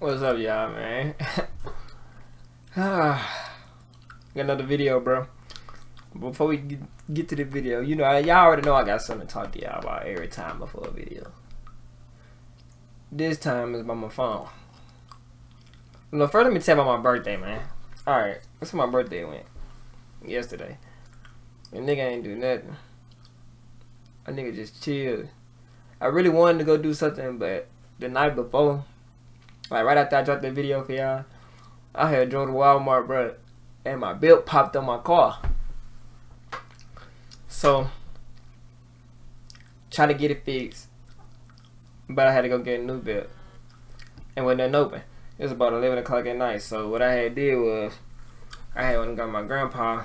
What's up, y'all, man? Ah, got another video, bro. Before we get, to the video, you know, y'all already know I got something to talk to y'all about every time before a video. This time is about my phone. No, first let me tell about my birthday, man. Alright, that's my birthday went. Yesterday. And nigga ain't do nothing. A nigga just chilled. I really wanted to go do something, but the night before, like right after I dropped the video for y'all, I had drove to Walmart, bro, and my belt popped on my car. So, try to get it fixed, but I had to go get a new belt, and when nothing open. It was about 11 o'clock at night. So what I had did was, I had went and got my grandpa,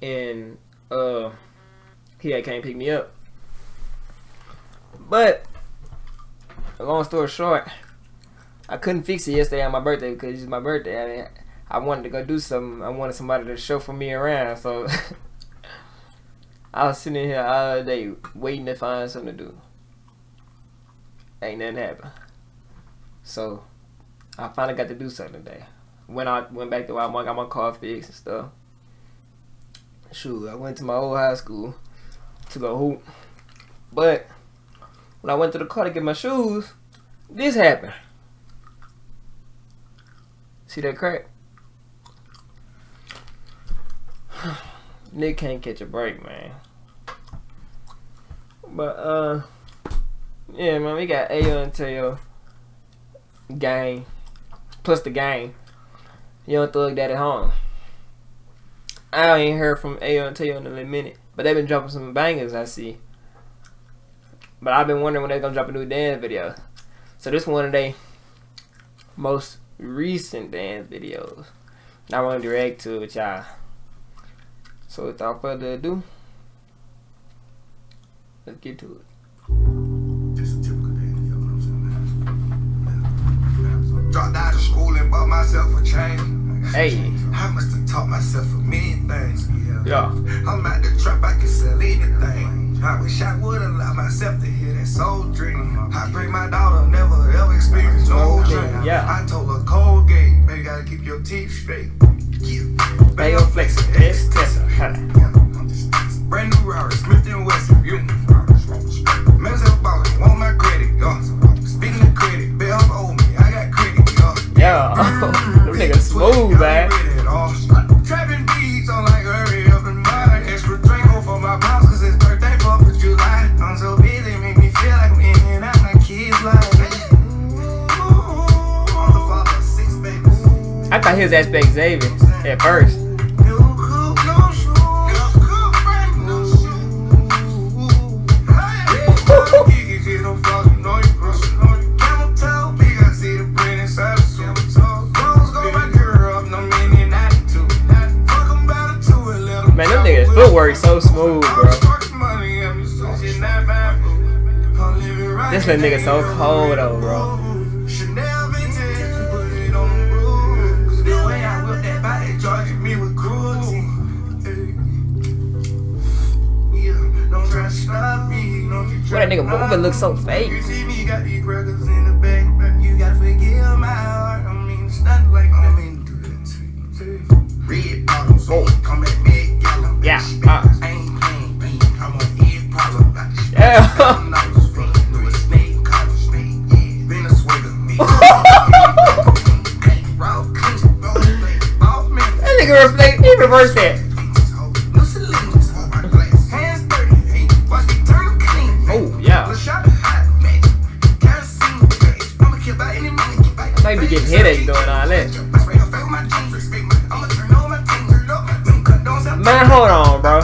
and uh, he had came pick me up. But long story short, I couldn't fix it yesterday on my birthday because it's my birthday. I mean, I wanted to go do something. I wanted somebody to chauffeur me around. So I was sitting here all day waiting to find something to do. Ain't nothing happen. So I finally got to do something today. When I went back to Walmart, got my car fixed and stuff. Shoot, I went to my old high school to go hoop. But when I went to the car to get my shoes, this happened. See that crack? Nick can't catch a break, man. But uh, yeah, man, we got Ayo and Teo gang plus the gang. Young Thug Daddy Home. I ain't heard from Ayo and Teo in a minute, but they've been dropping some bangers. I see. But I've been wondering when they're gonna drop a new dance video. So this one of their most recent dance videos. Now I want to react to it with y'all. So without further ado, let's get to it. Just a typical day, you know what I'm saying? Dropped out of school and bought myself a chain. Hey. I must have taught myself a million things. Yeah. I'm at the trap, I can sell anything. I wish I would allow myself to hear that soul dream. I pray my daughter never ever experience no dream. Yeah. I told her Colgate, baby, gotta keep your teeth straight. Yeah. Bayo Flex X Tessa. About a two and let 'em Man, them niggas footwork so smooth, bro. This little nigga so cold though, bro. That nigga moving look so fake? You see me got these crackers in the back. You gotta forgive my heart. I mean, stunt like I mean, do that to you. Red bottoms, Oh. come at big yellow. Yeah, uh. Ain't playing beat. I'm on head Might be getting headaches doing all that. Man, hold on, bro.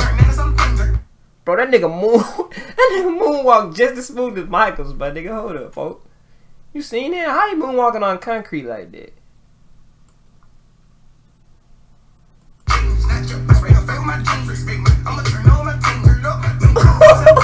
Bro, that nigga moon, that nigga moonwalk just as smooth as Michael's, but nigga, hold up, folks. You seen that? How you moonwalking on concrete like that?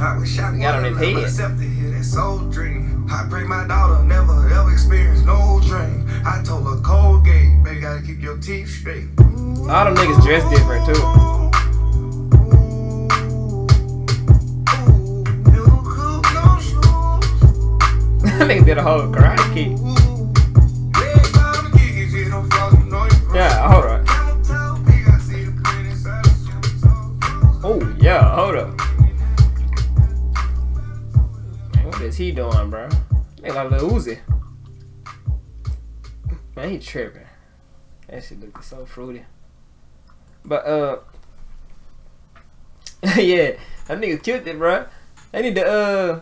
I wish I Got on his would've head. accepted here, that soul dream. I pray my daughter never ever experience no drain. I told her Colgate, baby, gotta keep your teeth straight. All them niggas dress different too. That nigga did a whole karate kick. Like Lil Uzi. Man, he tripping. That shit looking so fruity. But, uh, yeah, that nigga killed it, bro. They need to, uh,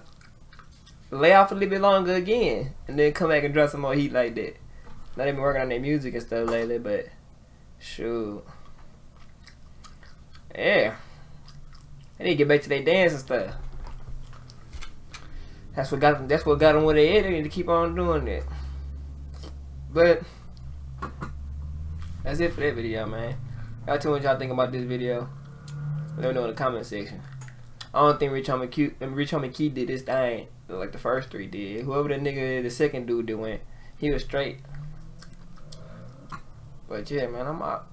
lay off a little bit longer again and then come back and drop some more heat like that. Not even working on their music and stuff lately, but shoot. Yeah. They need to get back to their dance and stuff. That's what got them that's what got them where they at. They need to keep on doing that. But that's it for that video, man. Y'all tell me what y'all think about this video. Let me know in the comment section. I don't think Rich Homie Q and Rich Homie Key did this thing like the first three did. Whoever the nigga the second dude that went, he was straight. But yeah, man, I'm out.